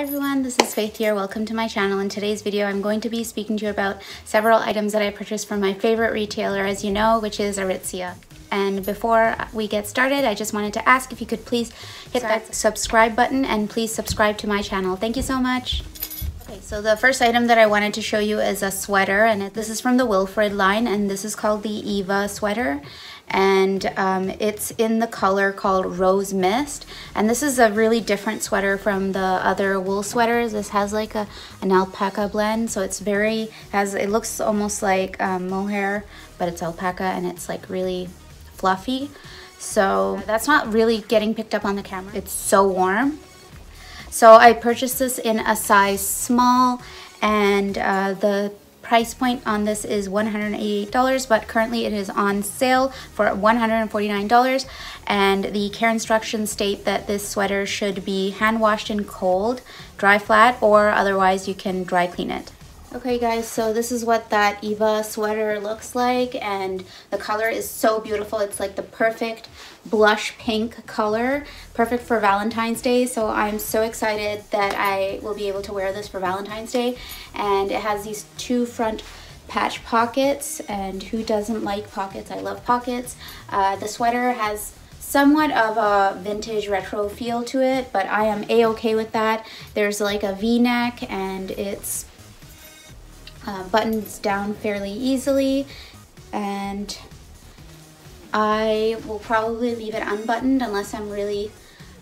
Hi everyone, this is Faith here. Welcome to my channel. In today's video, I'm going to be speaking to you about several items that I purchased from my favorite retailer, as you know, which is Aritzia. And before we get started, I just wanted to ask if you could please hit that subscribe button and please subscribe to my channel. Thank you so much. Okay, so the first item that I wanted to show you is a sweater, and this is from the Wilfred line, and this is called the Eva sweater and um, it's in the color called Rose Mist. And this is a really different sweater from the other wool sweaters. This has like a an alpaca blend, so it's very has it looks almost like um, mohair, but it's alpaca and it's like really fluffy. So that's not really getting picked up on the camera. It's so warm. So I purchased this in a size small and uh, the price point on this is $188 but currently it is on sale for $149 and the care instructions state that this sweater should be hand washed in cold dry flat or otherwise you can dry clean it Okay guys, so this is what that Eva sweater looks like and the color is so beautiful. It's like the perfect blush pink color, perfect for Valentine's Day. So I'm so excited that I will be able to wear this for Valentine's Day. And it has these two front patch pockets and who doesn't like pockets? I love pockets. Uh, the sweater has somewhat of a vintage retro feel to it, but I am a-okay with that. There's like a v-neck and it's uh, buttons down fairly easily and I will probably leave it unbuttoned unless I'm really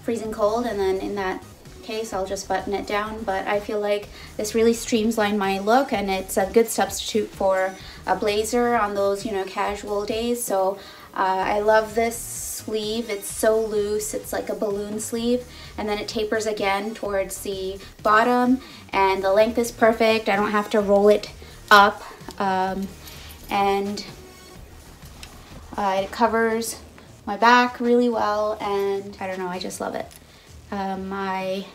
freezing cold and then in that case I'll just button it down. But I feel like this really streamlines my look and it's a good substitute for a blazer on those you know casual days. So uh, I love this sleeve it's so loose it's like a balloon sleeve and then it tapers again towards the bottom and the length is perfect I don't have to roll it up um, and uh, it covers my back really well and I don't know I just love it. Um, I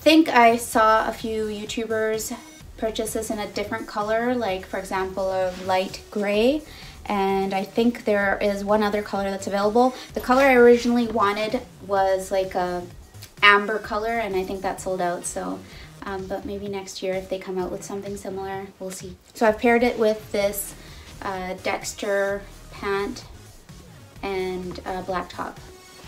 think I saw a few YouTubers purchase this in a different color like for example a light gray and I think there is one other color that's available the color I originally wanted was like a amber color and I think that sold out so um, but maybe next year if they come out with something similar, we'll see. So I've paired it with this uh, Dexter pant and uh, black top.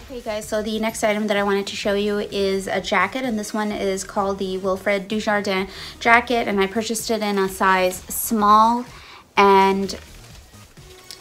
Okay guys, so the next item that I wanted to show you is a jacket and this one is called the Wilfred Dujardin jacket and I purchased it in a size small and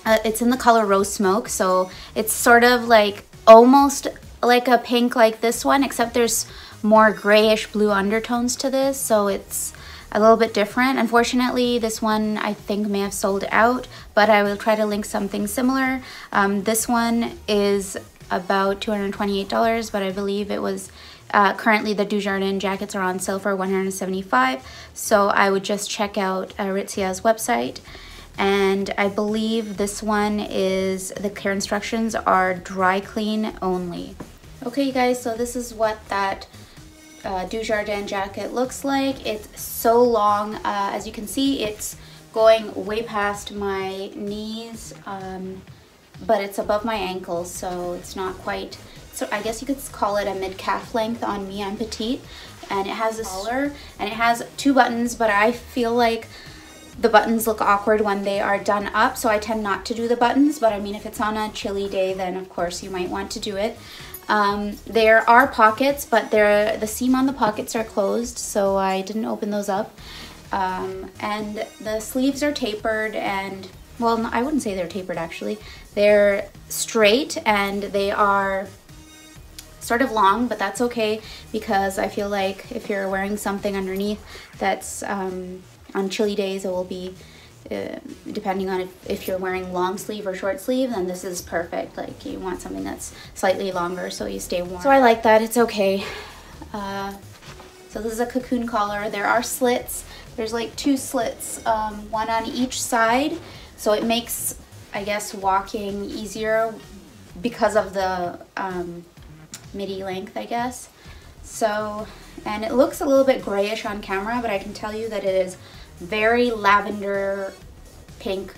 uh, it's in the color Rose Smoke so it's sort of like almost like a pink like this one except there's more grayish blue undertones to this, so it's a little bit different. Unfortunately, this one I think may have sold out, but I will try to link something similar. Um, this one is about $228, but I believe it was uh, currently the Dujardin jackets are on sale for 175 so I would just check out Aritzia's website and I believe this one is the care instructions are dry clean only. Okay guys, so this is what that uh, Dujardin jacket looks like. It's so long. Uh, as you can see, it's going way past my knees, um, but it's above my ankles, so it's not quite, so I guess you could call it a mid-calf length on me. I'm petite, and it has a collar, and it has two buttons, but I feel like the buttons look awkward when they are done up, so I tend not to do the buttons, but I mean, if it's on a chilly day, then of course you might want to do it. Um, there are pockets, but the seam on the pockets are closed, so I didn't open those up. Um, and the sleeves are tapered and, well, I wouldn't say they're tapered actually. They're straight and they are sort of long, but that's okay because I feel like if you're wearing something underneath that's um, on chilly days, it will be uh, depending on if, if you're wearing long sleeve or short sleeve, then this is perfect. Like you want something that's slightly longer so you stay warm. So I like that, it's okay. Uh, so this is a cocoon collar. There are slits. There's like two slits, um, one on each side. So it makes, I guess, walking easier because of the um, midi length, I guess. So, and it looks a little bit grayish on camera, but I can tell you that it is very lavender pink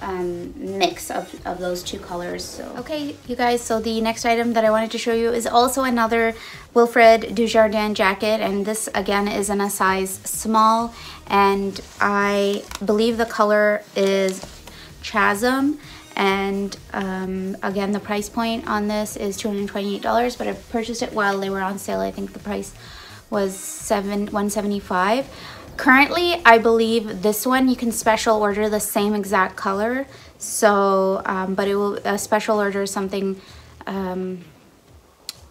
um, mix of, of those two colors. So Okay, you guys, so the next item that I wanted to show you is also another Wilfred Dujardin jacket. And this, again, is in a size small. And I believe the color is Chasm. And um, again, the price point on this is $228, but I purchased it while they were on sale. I think the price was seven 175 Currently, I believe this one you can special order the same exact color. So, um, but it will a special order is something um,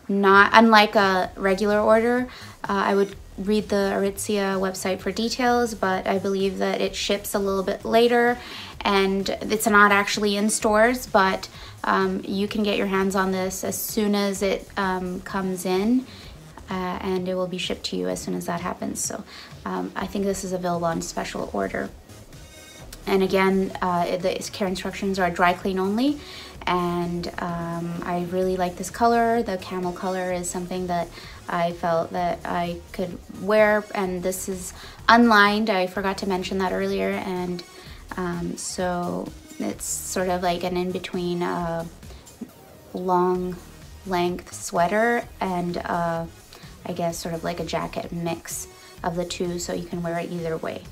not unlike a regular order. Uh, I would read the Aritzia website for details, but I believe that it ships a little bit later and it's not actually in stores, but um, you can get your hands on this as soon as it um, comes in uh, and it will be shipped to you as soon as that happens. So um, I think this is available on special order. And again, uh, the care instructions are dry clean only. And um, I really like this color. The camel color is something that I felt that I could wear. And this is unlined. I forgot to mention that earlier. And um, so it's sort of like an in-between uh, long length sweater and uh, I guess sort of like a jacket mix of the two so you can wear it either way.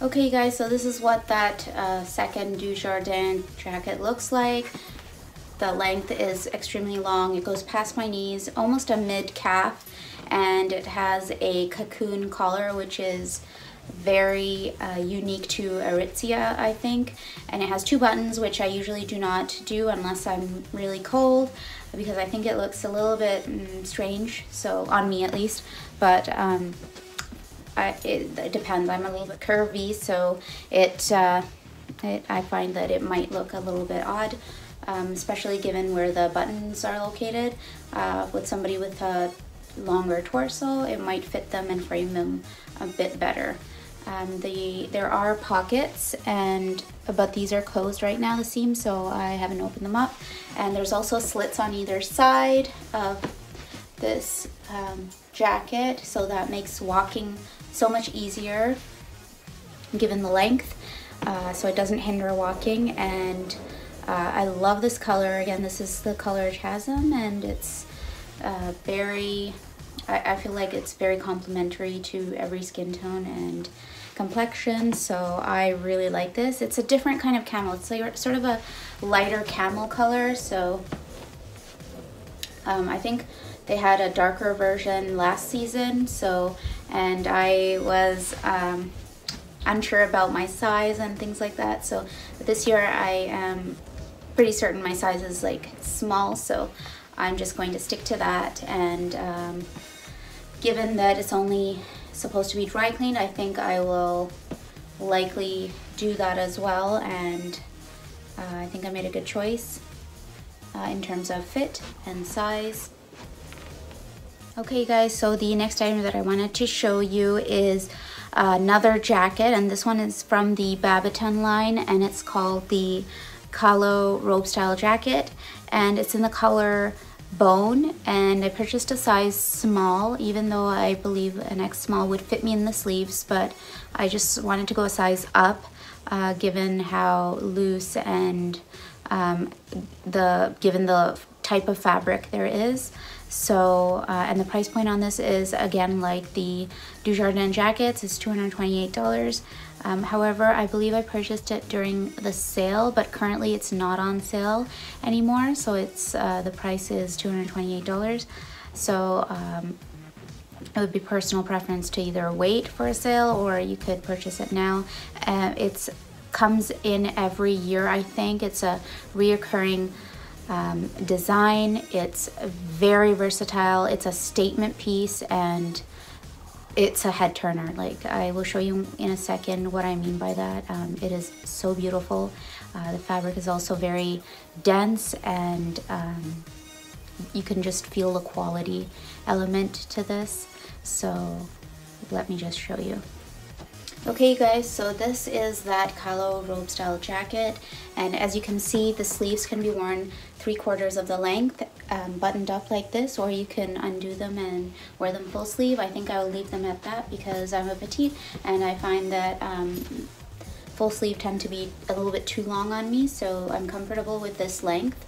Okay guys, so this is what that uh, second Dujardin jacket looks like. The length is extremely long. It goes past my knees, almost a mid-calf, and it has a cocoon collar, which is very uh, unique to Aritzia, I think. And it has two buttons, which I usually do not do unless I'm really cold because I think it looks a little bit mm, strange, so on me at least, but um, I, it, it, depends. I'm a little bit curvy, so it, uh, it, I find that it might look a little bit odd, um, especially given where the buttons are located. Uh, with somebody with a longer torso, it might fit them and frame them a bit better. Um, the there are pockets and but these are closed right now the seams so I haven't opened them up. And there's also slits on either side of this um, jacket so that makes walking so much easier given the length. Uh, so it doesn't hinder walking and uh, I love this color. Again this is the color Chasm and it's uh, very I, feel like it's very complementary to every skin tone and complexion so I really like this. It's a different kind of camel. It's like sort of a lighter camel color so um, I think they had a darker version last season so and I was um, unsure about my size and things like that. So this year I am pretty certain my size is like small so I'm just going to stick to that. And um, given that it's only supposed to be dry cleaned, I think I will likely do that as well. And uh, I think I made a good choice uh, in terms of fit and size. Okay guys, so the next item that I wanted to show you is another jacket and this one is from the Babaton line and it's called the Kahlo robe style jacket and it's in the color bone and I purchased a size small even though I believe an X small would fit me in the sleeves but I just wanted to go a size up uh, given how loose and um, the given the type of fabric there is so uh, and the price point on this is again like the Dujardin jackets is $228 um, however, I believe I purchased it during the sale, but currently it's not on sale anymore. So it's uh, the price is $228. So um, it would be personal preference to either wait for a sale or you could purchase it now. Uh, it's comes in every year, I think. It's a reoccurring um, design. It's very versatile. It's a statement piece and it's a head turner. Like I will show you in a second what I mean by that. Um, it is so beautiful. Uh, the fabric is also very dense and um, you can just feel the quality element to this. So let me just show you. Okay you guys, so this is that Kahlo robe style jacket and as you can see the sleeves can be worn three quarters of the length um, buttoned up like this or you can undo them and wear them full sleeve. I think I will leave them at that because I'm a petite and I find that um, full sleeve tend to be a little bit too long on me, so I'm comfortable with this length.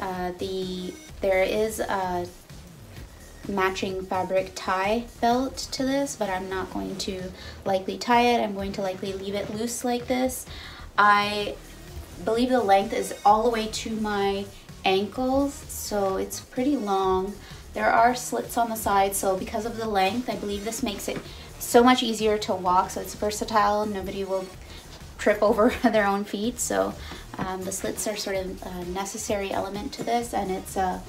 Uh, the There is a matching fabric tie belt to this, but I'm not going to likely tie it. I'm going to likely leave it loose like this. I believe the length is all the way to my ankles, so it's pretty long. There are slits on the side, so because of the length, I believe this makes it so much easier to walk, so it's versatile. Nobody will trip over their own feet, so um, the slits are sort of a necessary element to this, and it's a,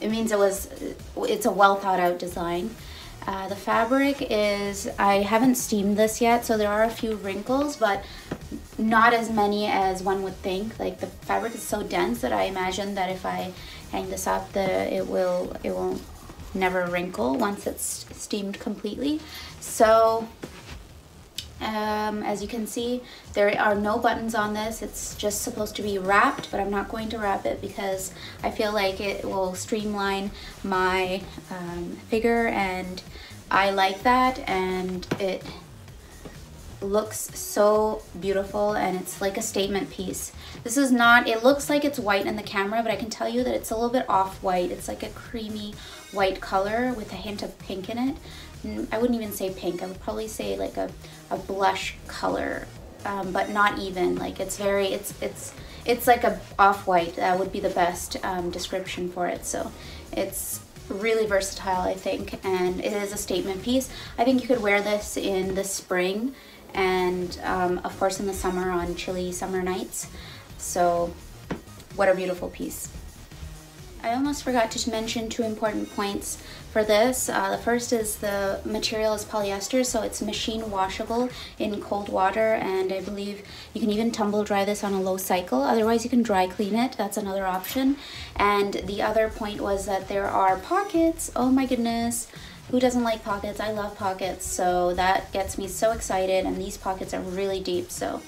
it means it was, it's a well thought out design. Uh, the fabric is, I haven't steamed this yet, so there are a few wrinkles, but not as many as one would think. Like the fabric is so dense that I imagine that if I hang this up, that it will, it won't never wrinkle once it's steamed completely. So um, as you can see, there are no buttons on this. It's just supposed to be wrapped, but I'm not going to wrap it because I feel like it will streamline my um, figure and I like that and it looks so beautiful and it's like a statement piece. This is not, it looks like it's white in the camera, but I can tell you that it's a little bit off-white. It's like a creamy white color with a hint of pink in it. I wouldn't even say pink, I would probably say like a, a blush color, um, but not even. Like it's very, it's, it's, it's like a off-white. That would be the best um, description for it. So it's really versatile, I think, and it is a statement piece. I think you could wear this in the spring and um, of course in the summer on chilly summer nights. So what a beautiful piece. I almost forgot to mention two important points for this. Uh, the first is the material is polyester, so it's machine washable in cold water, and I believe you can even tumble dry this on a low cycle. Otherwise, you can dry clean it. That's another option. And the other point was that there are pockets. Oh my goodness. Who doesn't like pockets? I love pockets, so that gets me so excited, and these pockets are really deep, so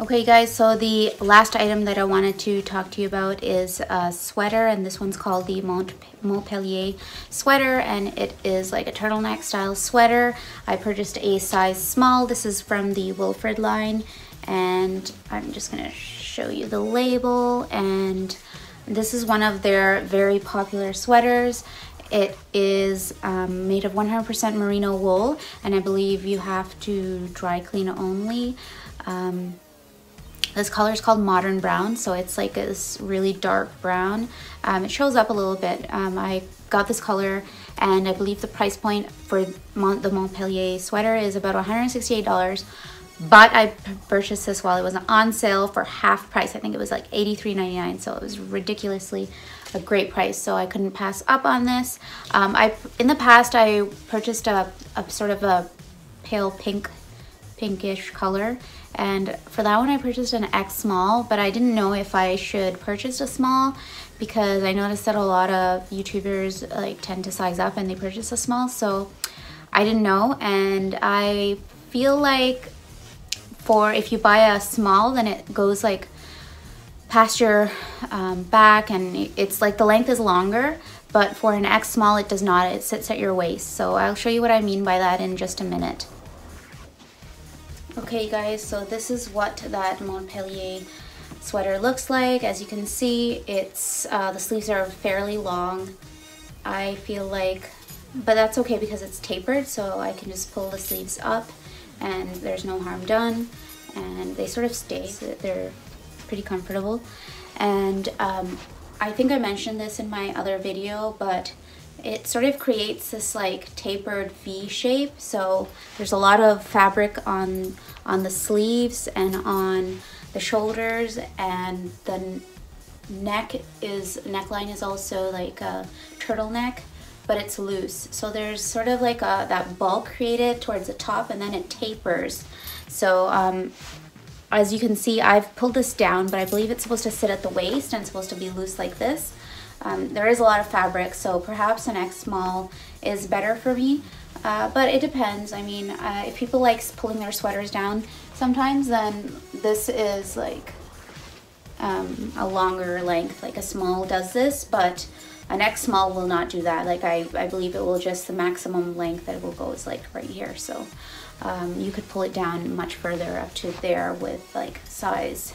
Okay guys, so the last item that I wanted to talk to you about is a sweater and this one's called the Mont Montpellier sweater and it is like a turtleneck style sweater. I purchased a size small. This is from the Wilfred line and I'm just gonna show you the label and this is one of their very popular sweaters. It is um, made of 100% merino wool and I believe you have to dry clean only. Um, this color is called Modern Brown, so it's like this really dark brown. Um, it shows up a little bit. Um, I got this color and I believe the price point for Mont the Montpellier sweater is about $168 but I purchased this while it was on sale for half price. I think it was like $83.99, so it was ridiculously a great price. So I couldn't pass up on this. Um, I in the past I purchased a, a sort of a pale pink, pinkish color, and for that one, I purchased an X small, but I didn't know if I should purchase a small because I noticed that a lot of YouTubers like tend to size up and they purchase a small. So I didn't know. And I feel like for if you buy a small, then it goes like past your um, back and it's like the length is longer but for an X small it does not it sits at your waist so I'll show you what I mean by that in just a minute Okay guys, so this is what that Montpellier sweater looks like. As you can see, it's uh, the sleeves are fairly long. I feel like, but that's okay because it's tapered, so I can just pull the sleeves up and there's no harm done. And they sort of stay, so they're pretty comfortable. And um, I think I mentioned this in my other video, but it sort of creates this like tapered V shape. So there's a lot of fabric on, on the sleeves and on the shoulders and the neck is, neckline is also like a turtleneck, but it's loose. So there's sort of like a, that bulk created towards the top and then it tapers. So um, as you can see, I've pulled this down, but I believe it's supposed to sit at the waist and supposed to be loose like this. Um, there is a lot of fabric, so perhaps an X small is better for me. Uh, but it depends. I mean, uh, if people like pulling their sweaters down sometimes, then this is like um, a longer length, like a small does this, but an X small will not do that. Like I, I believe it will just, the maximum length that it will go is like right here. So um, you could pull it down much further up to there with like size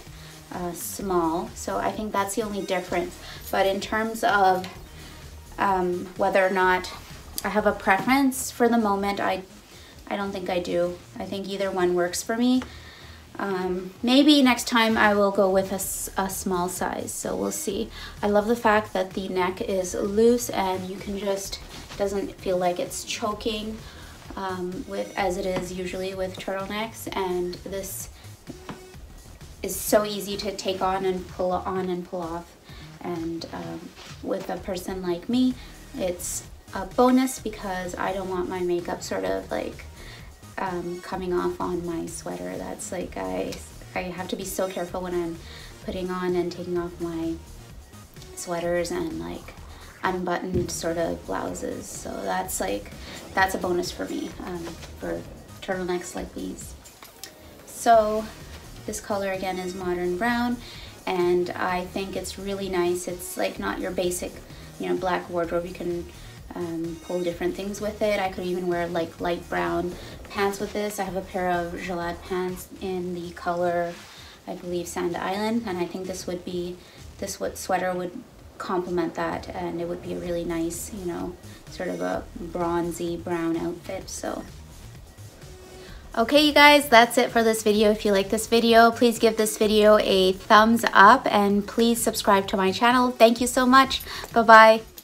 uh, small. So I think that's the only difference. But in terms of um, whether or not I have a preference for the moment, I, I don't think I do. I think either one works for me. Um, maybe next time I will go with a, a, small size, so we'll see. I love the fact that the neck is loose and you can just, doesn't feel like it's choking um, with as it is usually with turtlenecks and this is so easy to take on and pull on and pull off and um, with a person like me it's a bonus because I don't want my makeup sort of like um, coming off on my sweater. That's like, I, I have to be so careful when I'm putting on and taking off my sweaters and like unbuttoned sort of blouses. So that's like, that's a bonus for me um, for turtlenecks like these. So this color again is modern brown and I think it's really nice. It's like not your basic, you know, black wardrobe. You can um, pull different things with it. I could even wear like light brown pants with this. I have a pair of Gillette pants in the color, I believe, Sand Island, and I think this would be, this what sweater would complement that, and it would be a really nice, you know, sort of a bronzy brown outfit, so. Okay, you guys, that's it for this video. If you like this video, please give this video a thumbs up and please subscribe to my channel. Thank you so much. Bye-bye.